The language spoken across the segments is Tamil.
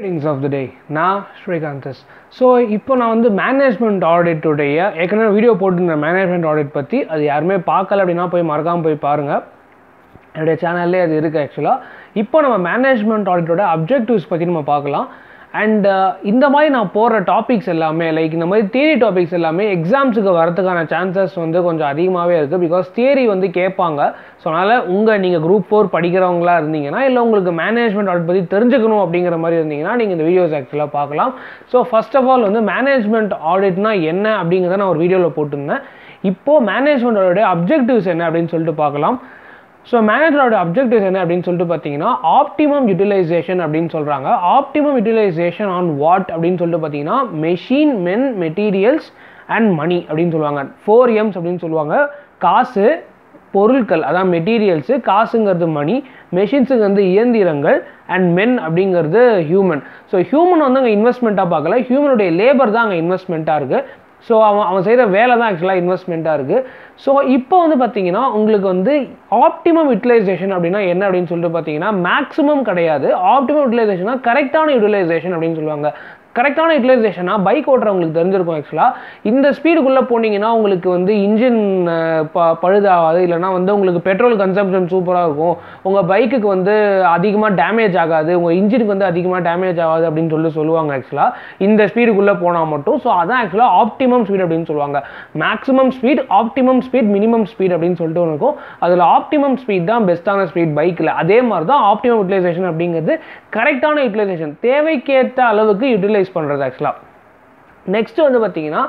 ரீடிங்ஸ் ஆஃப் த டே நான் ஸ்ரீகாந்தஸ் ஸோ இப்போ நான் வந்து மேனேஜ்மெண்ட் ஆடிட்டுடைய ஏற்கனவே வீடியோ போட்டிருந்தேன் மேனேஜ்மெண்ட் ஆடிட் பற்றி அது யாருமே பார்க்கல அப்படின்னா போய் மறக்காமல் போய் பாருங்கள் என்னுடைய சேனல்லே அது இருக்குது ஆக்சுவலாக இப்போ நம்ம மேனேஜ்மெண்ட் ஆடிட்டோட அப்ஜெக்டிவ்ஸ் பற்றி நம்ம பார்க்கலாம். அண்ட் uh, இந்த மாதிரி நான் போடுற டாபிக்ஸ் எல்லாமே லைக் இந்த மாதிரி தியரி டாபிக்ஸ் எல்லாமே எக்ஸாம்ஸுக்கு வரதுக்கான சான்சஸ் வந்து கொஞ்சம் அதிகமாகவே இருக்குது பிகாஸ் தியரி வந்து கேட்பாங்க. ஸோ அதனால் உங்கள் நீங்கள் குரூப் ஃபோர் படிக்கிறவங்களா இருந்தீங்கன்னா இல்லை உங்களுக்கு மேனேஜ்மெண்ட் ஆடிட் பற்றி தெரிஞ்சுக்கணும் அப்படிங்கிற மாதிரி இருந்தீங்கன்னா நீங்கள் இந்த வீடியோஸ் ஆக்சுவலாக பார்க்கலாம். ஸோ ஃபஸ்ட் ஆஃப் ஆல் வந்து மேனேஜ்மெண்ட் ஆடிட்னா என்ன அப்படிங்கிறத நான் ஒரு வீடியோவில் போட்டிருந்தேன். இப்போது மேனேஜ்மெண்ட் ஆடியோட அப்ஜெக்டிவ்ஸ் என்ன அப்படின்னு சொல்லிட்டு பார்க்கலாம். ஸோ மேனேஜரோட அப்ஜெக்டிவ்ஸ் என்ன அப்படின்னு சொல்லிட்டு பார்த்தீங்கன்னா ஆப்டிமம் யூட்டிலைசேஷன் அப்படின்னு சொல்கிறாங்க ஆப்டிமம் யூட்டிலைசேஷன் ஆன் வாட் அப்படின்னு சொல்லிட்டு பார்த்தீங்கன்னா machine men materials and money அப்படின்னு சொல்லுவாங்க. ஃபோர் எம்ஸ் அப்படின்னு சொல்லுவாங்க. காசு பொருட்கள் அதான் மெட்டீரியல்ஸு காசுங்கிறது மணி மெஷின்ஸுக்கு வந்து இயந்திரங்கள் அண்ட் மென் அப்படிங்கிறது ஹியூமன் ஸோ ஹியூமன் வந்து அங்கே இன்வெஸ்ட்மெண்ட்டாக பார்க்கல. ஹியூமனுடைய லேபர் தான் அங்கே இன்வெஸ்ட்மெண்ட்டாக இருக்குது ஸோ அவன் அவன் செய்கிற வேலை தான் ஆக்சுவலாக இன்வெஸ்ட்மெண்ட்டாக இருக்குது ஸோ இப்போ வந்து பார்த்தீங்கன்னா உங்களுக்கு வந்து ஆப்டிமம் யூட்டிலைசேஷன் அப்படின்னா என்ன அப்படின்னு சொல்லிட்டு பார்த்தீங்கன்னா மேக்ஸிமம் கிடையாது. ஆப்டிமம் யூட்டிலைசேஷனா கரெக்டான யூட்டிலைசேஷன் அப்படின்னு சொல்லுவாங்க. கரெக்டான யூட்டிலைசேஷனாக பைக் ஓட்டுறவங்களுக்கு தெரிஞ்சிருக்கும் ஆக்சுவலாக இந்த ஸ்பீடுக்குள்ளே போனீங்கன்னா உங்களுக்கு வந்து இன்ஜின் ப பழுதாகாது. இல்லைனா வந்து உங்களுக்கு பெட்ரோல் கன்சம்ஷன் சூப்பராக இருக்கும். உங்கள் பைக்குக்கு வந்து அதிகமாக டேமேஜ் ஆகாது. உங்கள் இன்ஜினுக்கு வந்து அதிகமாக டேமேஜ் ஆகாது அப்படின்னு சொல்லி சொல்லுவாங்க ஆக்சுவலாக இந்த ஸ்பீடுக்குள்ளே போனால் மட்டும். ஸோ அதான் ஆக்சுவலாக ஆப்டிமம் ஸ்பீட் அப்படின்னு சொல்லுவாங்க. Maximum speed optimum speed minimum speed அப்படின்னு சொல்லிட்டு ஒன்று இருக்கும். அதில் ஆப்டிமம் ஸ்பீட் தான் பெஸ்ட்டான ஸ்பீட் பைக்கில் அதே மாதிரி தான் ஆப்டிமம் யூட்டிலைசேஷன் அப்படிங்கிறது கரெக்டான யூட்டிலைசேஷன் தேவைக்கேற்ற அளவுக்கு யூட்டிலைஸ் பண்ணுறது ஆக்சுவலாக நெக்ஸ்ட் வந்து பார்த்தீங்கன்னா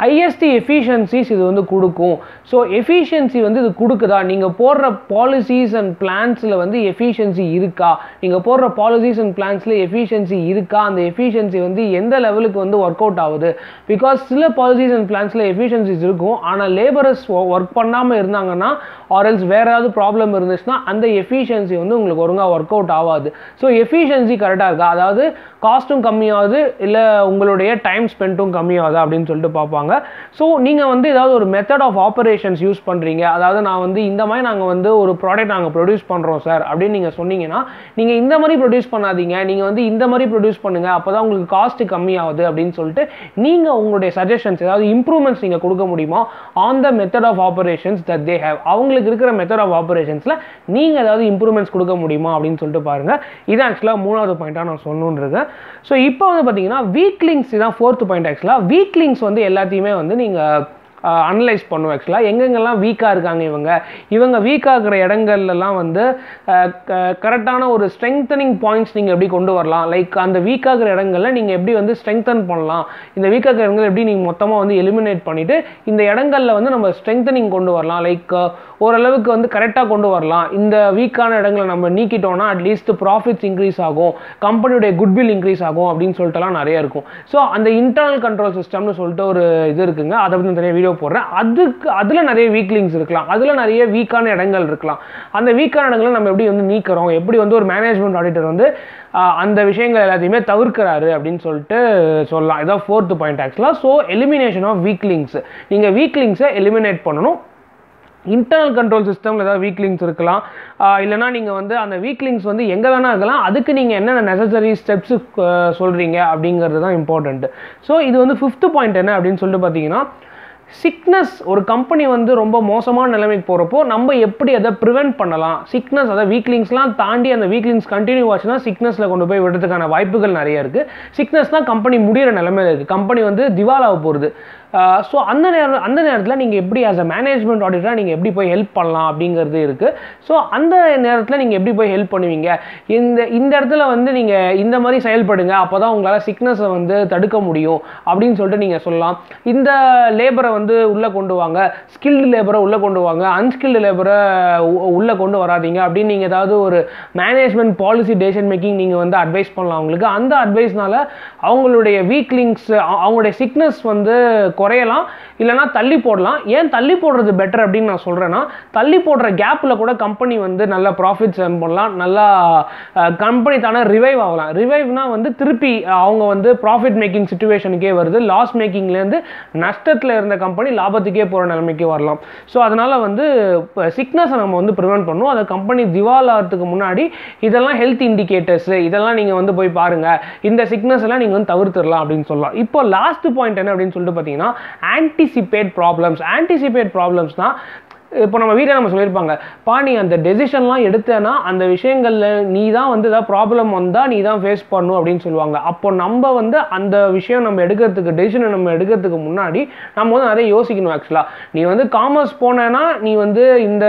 ஹையஸ்ட் எஃபிஷியன்சிஸ் இது வந்து கொடுக்கும். ஸோ எஃபிஷியன்சி வந்து இது கொடுக்குதா? நீங்கள் போடுற பாலிசிஸ் அண்ட் பிளான்ஸில் வந்து எஃபிஷியன்சி இருக்கா? நீங்கள் போடுற பாலிசிஸ் அண்ட் பிளான்ஸில் எஃபிஷியன்சி இருக்கா? அந்த எஃபிஷியன்சி வந்து எந்த லெவலுக்கு வந்து ஒர்க் அவுட் ஆகுது? பிகாஸ் சில பாலிசிஸ் அண்ட் பிளான்ஸில் எஃபிஷியன்சிஸ் இருக்கும். ஆனால் லேபரர்ஸ் ஒர்க் பண்ணாமல் இருந்தாங்கன்னா ஆர்எல்ஸ் வேறு ஏதாவது ப்ராப்ளம் இருந்துச்சுன்னா அந்த எஃபிஷியன்சி வந்து உங்களுக்கு ஒழுங்காக ஒர்க் அவுட் ஆகாது ஸோ எஃபிஷியன்சி கரெக்டாக இருக்கா? அதாவது காஸ்ட்டும் கம்மியாகுது இல்லை உங்களுடைய டைம் ஸ்பெண்ட்டும் கம்மியாகுதா? அப்படின்னு சொல்லிட்டு பார்ப்பாங்க. ஸோ நீங்கள் வந்து ஏதாவது ஒரு மெத்தட் ஆஃப் ஆப்ரேஷன்ஸ் யூஸ் பண்ணுறீங்க அதாவது நான் வந்து இந்த மாதிரி நாங்கள் வந்து ஒரு ப்ராடக்ட் நாங்கள் ப்ரொடியூஸ் பண்ணுறோம் சார் அப்படின்னு நீங்கள் சொன்னீங்கன்னா நீங்கள் இந்த மாதிரி ப்ரொடியூஸ் பண்ணாதீங்க. நீங்கள் வந்து இந்த மாதிரி ப்ரொடியூஸ் பண்ணுங்கள் அப்போ தான் உங்களுக்கு காஸ்ட் கம்மியாகுது அப்படின்னு சொல்லிட்டு நீங்கள் உங்களுடைய சஜஷன்ஸ் ஏதாவது இம்ப்ரூவ்மெண்ட்ஸ் நீங்கள் கொடுக்க முடியுமா on the method of operations that they have அவங்களுக்கு இருக்கிற மெத்தட் ஆஃப் ஆப்ரேஷன்ஸில் நீங்கள் ஏதாவது இம்ப்ரூவ்மெண்ட்ஸ் கொடுக்க முடியுமா அப்படின்னு சொல்லிட்டு பாருங்கள் இது ஆக்சுவலாக மூணாவது பாயிண்ட்டாக நான் சொல்லணுன்னு இருக்கேன் ஸோ இப்போ வந்து பார்த்தீங்கன்னா வீக்லிங்ஸ் தான் ஃபோர்த் பாயிண்ட் ஆக்சுவலாக வீக்லிங்ஸ் வந்து எல்லாத்தையும் வந்து நீங்கள் அனலைஸ் பண்ணுவோம் ஆக்சுவலாக எங்கெங்கெல்லாம் வீக்காக இருக்காங்க இவங்க? இவங்க வீக்காக இருக்கிற இடங்கள்லாம் வந்து கரெக்டான ஒரு ஸ்ட்ரெங்தனிங் பாயிண்ட்ஸ் நீங்கள் எப்படி கொண்டு வரலாம்? லைக் அந்த வீக்காக இருக்கிற இடங்களில் நீங்கள் எப்படி வந்து ஸ்ட்ரெங்தன் பண்ணலாம்? இந்த வீக்காக இருக்கிற இடங்கள் எப்படி நீங்கள் மொத்தமாக வந்து எலிமினேட் பண்ணிவிட்டு இந்த இடங்களில் வந்து நம்ம ஸ்ட்ரெங்தனிங் கொண்டு வரலாம். லைக் ஓரளவுக்கு வந்து கரெக்டாக கொண்டு வரலாம். இந்த வீக்கான இடங்களை நம்ம நீக்கிட்டோம்னா அட்லீஸ்ட் ப்ராஃபிட்ஸ் இன்க்ரீஸ் ஆகும். கம்பெனியுடைய குட்வில் இன்க்ரீஸ் ஆகும் அப்படின்னு சொல்லிட்டுலாம் நிறைய இருக்கும். ஸோ அந்த இன்டர்னல் கண்ட்ரோல் சிஸ்டம்னு சொல்லிட்டு ஒரு இது இருக்குங்க. அதை பற்றி நிறைய வீடியோ போடுறேன். அதுக்கு அதில் நிறைய வீக்லிங்ஸ் இருக்கலாம். அதில் நிறைய வீக்கான இடங்கள் இருக்கலாம். அந்த வீக்கான இடங்களை நம்ம எப்படி வந்து நீக்கிறோம்? எப்படி வந்து ஒரு மேனேஜ்மெண்ட் ஆடிட்டர் வந்து அந்த விஷயங்கள் எல்லாத்தையுமே தவிர்க்கிறாரு அப்படின்னு சொல்லிட்டு சொல்லலாம். இதான் ஃபோர்த்து பாயிண்ட் ஆக்சுவலாக ஸோ எலிமினேஷன் ஆஃப் வீக்லிங்ஸ் நீங்கள் வீக்லிங்ஸை எலிமினேட் பண்ணணும். இன்டர்னல் கண்ட்ரோல் சிஸ்டமில் ஏதாவது வீக்லிங்ஸ் இருக்கலாம். இல்லைனா நீங்கள் வந்து அந்த வீக்லிங்ஸ் வந்து எங்கே வேணால் இருக்கலாம். அதுக்கு நீங்கள் என்னென்ன நெசசரி ஸ்டெப்ஸு சொல்கிறீங்க அப்படிங்கிறது தான் இம்பார்ட்டண்ட்டு ஸோ இது வந்து ஃபிஃப்த்து பாயிண்ட் என்ன அப்படின்னு சொல்லிட்டு பார்த்தீங்கன்னா சிக்னஸ் ஒரு கம்பெனி வந்து ரொம்ப மோசமான நிலைமைக்கு போகிறப்போ நம்ம எப்படி அதை ப்ரிவெண்ட் பண்ணலாம்? சிக்னஸ் அதாவது வீக்லிங்ஸ்லாம் தாண்டி அந்த வீக்லிங்ஸ் கண்டினியூ ஆச்சுன்னா சிக்னஸில் கொண்டு போய் விடுறதுக்கான வாய்ப்புகள் நிறைய இருக்குது சிக்னஸ் தான் கம்பெனி முடிகிற நிலைமையில் இருக்குது கம்பெனி வந்து திவாலாக போகிறது ஸோ அந்த நேரம் அந்த நேரத்தில் நீங்கள் எப்படி ஆஸ் அ மேனேஜ்மெண்ட் ஆடிட்டராக நீங்கள் எப்படி போய் ஹெல்ப் பண்ணலாம் அப்படிங்கிறது இருக்குது ஸோ அந்த நேரத்தில் நீங்கள் எப்படி போய் ஹெல்ப் பண்ணுவீங்க? இந்த இந்த இடத்துல வந்து நீங்கள் இந்த மாதிரி செயல்படுங்க அப்போ தான் உங்களால் சிக்னஸை வந்து தடுக்க முடியும் அப்படின்னு சொல்லிட்டு நீங்கள் சொல்லலாம். இந்த லேபரை வந்து உள்ளே கொண்டு வாங்க. ஸ்கில்டு லேபரை உள்ளே கொண்டு வாங்க. அன்ஸ்கில்டு லேபரை உள்ளே கொண்டு வராதிங்க அப்படின்னு நீங்கள் ஏதாவது ஒரு மேனேஜ்மெண்ட் பாலிசி டேஷன் மேக்கிங் நீங்கள் வந்து அட்வைஸ் பண்ணலாம் அவங்களுக்கு அந்த அட்வைஸ்னால அவங்களுடைய வீக்லிங்ஸ் அவங்களுடைய சிக்னஸ் வந்து குறையலாம் இல்லைனா தள்ளி போடலாம். ஏன் தள்ளி போடுறது பெட்டர் அப்படின்னு நான் சொல்கிறேன்னா தள்ளி போடுற கேப்பில் கூட கம்பெனி வந்து நல்ல ப்ராஃபிட்ஸ் earn பண்ணலாம். நல்லா கம்பெனி தானே ரிவைவ் ஆகலாம். ரிவைவ்னா வந்து திருப்பி அவங்க வந்து ப்ராஃபிட் மேக்கிங் சுச்சுவேஷனுக்கே வருது. லாஸ் மேக்கிங்லேருந்து நஷ்டத்தில் இருந்த கம்பெனி லாபத்துக்கே போகிற நிலைமைக்கு வரலாம். ஸோ அதனால் வந்து சிக்னஸை நம்ம வந்து ப்ரிவெண்ட் பண்ணும் அதை கம்பெனி திவாலாகிறதுக்கு முன்னாடி இதெல்லாம் ஹெல்த் இண்டிகேட்டர்ஸு இதெல்லாம் நீங்கள் வந்து போய் பாருங்கள் இந்த சிக்னஸ் எல்லாம் நீங்கள் வந்து தவிர்த்துடலாம் அப்படின்னு சொல்லலாம். இப்போ லாஸ்ட் பாயிண்ட் என்ன அப்படின்னு சொல்லிட்டு பார்த்தீங்கன்னா ஆன்டிசிபேட் ப்ராப்ளம்ஸ் ஆன்டிசிபேட் ப்ராப்ளம்ஸ்னால் இப்போ நம்ம வீட்டில் நம்ம சொல்லியிருப்பாங்க பா நீ அந்த டெசிஷன்லாம் எடுத்தேன்னா அந்த விஷயங்களில் நீ தான் வந்து ஏதாவது ப்ராப்ளம் வந்தால் நீ தான் ஃபேஸ் பண்ணும் அப்படின்னு சொல்லுவாங்க. அப்போ நம்ம வந்து அந்த விஷயம் நம்ம எடுக்கிறதுக்கு டெசிஷனை நம்ம எடுக்கிறதுக்கு முன்னாடி நம்ம வந்து நிறைய யோசிக்கணும் ஆக்சுவலாக நீ வந்து காமர்ஸ் போனேன்னா நீ வந்து இந்த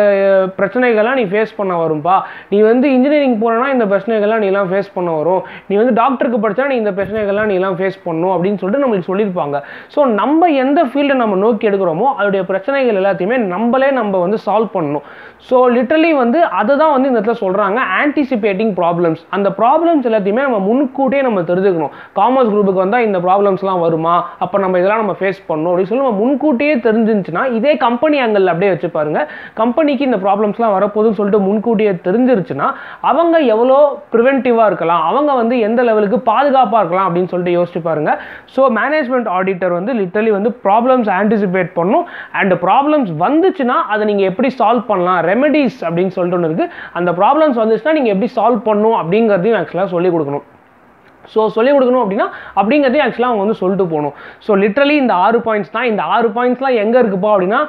பிரச்சனைகள்லாம் நீ ஃபேஸ் பண்ண வரும்பா. நீ வந்து இன்ஜினியரிங் போனேன்னா இந்த பிரச்சனைகள்லாம் நீலாம் ஃபேஸ் பண்ண வரும். நீ வந்து டாக்டருக்கு படித்தா நீ இந்த பிரச்சனைகள்லாம் நீலாம் ஃபேஸ் பண்ணணும் அப்படின்னு சொல்லிட்டு நம்மளுக்கு சொல்லியிருப்பாங்க. ஸோ நம்ம எந்த ஃபீல்டை நம்ம நோக்கி எடுக்கிறோமோ அதோடைய பிரச்சனைகள் எல்லாத்தையுமே நம்மளே நம்ம வந்து சால்வ் பண்ணணும். ஸோ லிட்டர்லி வந்து அதை தான் வந்து இந்த இடத்துல சொல்கிறாங்க ஆன்டிசிபேட்டிங் ப்ராப்ளம்ஸ் அந்த ப்ராப்ளம்ஸ் எல்லாத்தையுமே நம்ம முன்கூட்டியே நம்ம தெரிஞ்சுக்கணும். காமர்ஸ் குரூப்புக்கு வந்தால் இந்த ப்ராப்ளம்ஸ்லாம் வருமா? அப்போ நம்ம இதெல்லாம் நம்ம ஃபேஸ் பண்ணணும். அப்படின்னு சொல்லி நம்ம முன்கூட்டியே தெரிஞ்சிருந்துச்சுன்னா இதே கம்பெனி ஆங்கிள் அப்படியே வச்சு பாருங்க. கம்பெனிக்கு இந்த ப்ராப்ளம்ஸ்லாம் வரப்போகுதுன்னு சொல்லிட்டு முன்கூட்டியே தெரிஞ்சிருச்சுன்னா அவங்க எவ்வளோ ப்ரிவென்டிவாக இருக்கலாம் அவங்க வந்து எந்த லெவலுக்கு பாதுகாப்பாக இருக்கலாம் அப்படின்னு சொல்லிட்டு யோசிச்சு பாருங்க. ஸோ மேனேஜ்மெண்ட் ஆடிட்டர் வந்து லிட்டர்லி வந்து ப்ராப்ளம்ஸ் ஆன்டிசிபேட் பண்ணும். அண்ட் ப்ராப்ளம்ஸ் வந்துச்சுன்னா அது நீங்கள் எப்படி சால்வ் பண்ணலாம் ரெமெடிஸ் அப்படின்னு சொல்லிட்டு ஒன்று இருக்குது அந்த ப்ராப்ளம்ஸ் வந்துச்சுன்னா நீங்கள் எப்படி சால்வ் பண்ணணும் அப்படிங்கிறதையும் ஆக்சுவலாக சொல்லிக் கொடுக்கணும். ஸோ சொல்லிக் கொடுக்கணும் அப்படின்னா அப்படிங்கிறதையும் ஆக்சுவலாக அவங்க வந்து சொல்லிட்டு போகணும். ஸோ லிட்ரலி இந்த ஆறு பாயிண்ட்ஸ் தான். இந்த ஆறு பாயிண்ட்ஸ்லாம் எங்கே இருக்குப்பா அப்படின்னா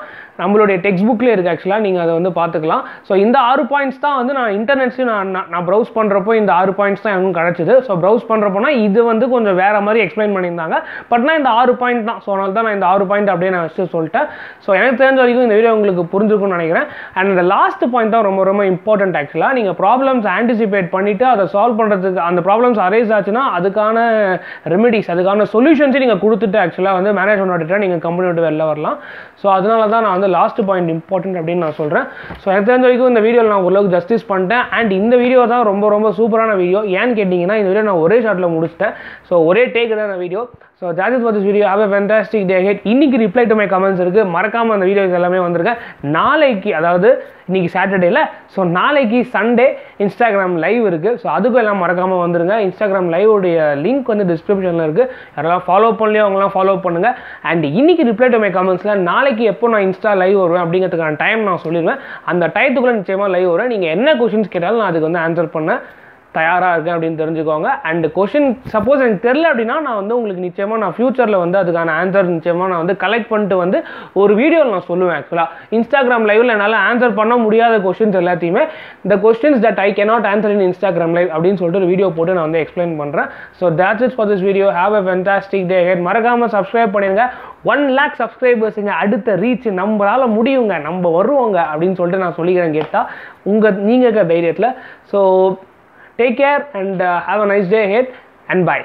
நம்மளுடைய டெக்ஸ்ட் புக்லேயே இருக்குது ஆக்சுவலாக நீங்கள் அதை வந்து பார்த்துக்கலாம். ஸோ இந்த ஆறு பாயிண்ட்ஸ் தான் வந்து நான் இன்டர்நெட்ஸையும் நான் நான் ப்ரௌஸ் பண்ணுறப்போ இந்த ஆறு பாயிண்ட்ஸ் தான் எனக்கு கிடச்சிது. ஸோ ப்ரௌஸ் பண்ணுறப்போனா இது வந்து கொஞ்சம் வேறு மாதிரி எக்ஸ்பிளைன் பண்ணியிருந்தாங்க. பட் நான் இந்த ஆறு பாயிண்ட் தான். ஸோ அதனால தான் நான் இந்த ஆறு பாயிண்ட் அப்படியே நான் வச்சு சொல்லிட்டேன். ஸோ எனக்கு தெரிஞ்ச வரைக்கும் இந்த வீடியோ உங்களுக்கு புரிஞ்சிருக்கும்னு நினைக்கிறேன். அண்ட் இந்த லாஸ்ட் பாயிண்ட் தான் ரொம்ப ரொம்ப இம்பார்ட்டன்ட் ஆக்சுவலாக நீங்கள் ப்ராப்ளம்ஸ் ஆன்டிசிபேட் பண்ணிவிட்டு அதை சால்வ் பண்ணுறதுக்கு அந்த ப்ராப்ளம்ஸ் அரேஸ் ஆச்சுன்னா அதுக்கான ரெமிடிஸ் அதுக்கான சொல்யூஷன்ஸை நீங்கள் கொடுத்துட்டு ஆக்சுவலாக வந்து மேனேஜ்மெண்ட் ஆடிட்டாக நீங்கள் கம்பெனி விட்டு வெளில வரலாம். ஸோ அதனால தான் நான் வந்து லாஸ்ட் பாயிண்ட் இம்பார்ட்டன்ட் அப்படின்னு நான் சொல்கிறேன் ஸோ எனக்கு தெரிஞ்ச வரைக்கும் இந்த வீடியோவில் நான் ஓரளவுக்கு ஜஸ்டிஸ் பண்ணிட்டேன். அண்ட் இந்த வீடியோ தான் ரொம்ப ரொம்ப சூப்பரான வீடியோ ஏன்னு கேட்டிங்கன்னா இந்த வீடியோ நான் ஒரே ஷாட்டில் முடிச்சிட்டேன். ஸோ ஒரே டேக் தான் video so that is for video video have a fantastic reply to my comments இருக்குது மறக்காமல் அந்த வீடியோஸ் எல்லாமே வந்திருக்கேன் நாளைக்கு அதாவது இன்றைக்கி சாட்டர்டேல ஸோ நாளைக்கு சண்டே இன்ஸ்டாகிராம் லைவ் இருக்குது ஸோ அதுக்கும் எல்லாம் மறக்காமல் வந்துருங்க. இன்ஸ்டாகிராம் அவங்களுடைய லிங்க் வந்து டிஸ்கிரிப்ஷனில் இருக்குது யாரெல்லாம் ஃபாலோ பண்ணலையோ அவங்களாம் ஃபாலோ பண்ணுங்கள் அண்ட் இன்னைக்கு ரிப்ளை டு மை கமெண்ட்ஸில் நாளைக்கு எப்போ நான் இன்ஸ்டா லைவ் வருவேன் அப்படிங்கிறதுக்கான டைம் நான் சொல்லிடுவேன். அந்த டயத்துக்குள்ளே நிச்சயமாக லைவ் வருவேன். நீங்கள் என்ன கொஷின்ஸ் கேட்டாலும் நான் அதுக்கு வந்து ஆன்சர் பண்ணேன். தயாராக இருக்கேன் அப்படின்னு தெரிஞ்சுக்கோங்க. அண்ட் கொஷின் சப்போஸ் எனக்கு தெரில அப்படின்னா நான் வந்து உங்களுக்கு நிச்சயமாக நான் ஃப்யூச்சரில் வந்து அதுக்கான ஆன்சர் நிச்சயமாக நான் வந்து கலெக்ட் பண்ணிட்டு வந்து ஒரு வீடியோவில் நான் சொல்லுவேன் ஆக்சுவலாக இன்ஸ்டாகிராம் லைவில் என்னால் ஆன்சர் பண்ண முடியாத கொஷின்ஸ் எல்லாத்தையுமே இந்த questions that I cannot answer in Instagram live அப்படின்னு சொல்லிட்டு ஒரு வீடியோ போட்டு நான் வந்து எக்ஸ்பிளைன் பண்ணுறேன் so that's it for this video have a fantastic day head மறக்காமல் சப்ஸ்கிரைப் பண்ணிடுங்க ஒன் லேக் சப்ஸ்கிரைபர்ஸுங்க அடுத்த ரீச் நம்மளால் முடியுங்க. நம்ம வருவோங்க அப்படின்னு சொல்லிட்டு நான் சொல்லிக்கிறேன் கேட்டால் உங்கள் நீங்கள் இருக்க தைரியத்தில். So Take care and uh, have a nice day ahead and bye.